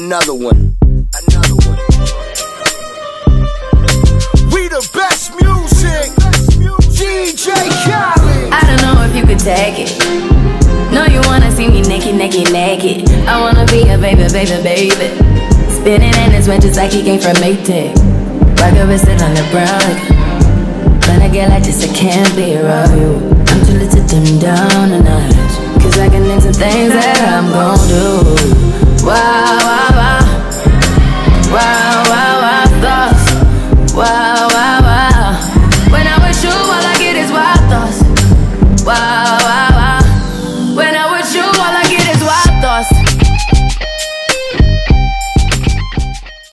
Another one. Another one. We the best music. DJ Khaled. I don't know if you could take it. No, you wanna see me naked, naked, naked. I wanna be a baby, baby, baby. Spinning in his just like he came from Maytag. Rock a sit on the brown. Like, when I get like this, I can't be around you. I'm too little to dim down a notch. Cause I can into things that I'm gon' do.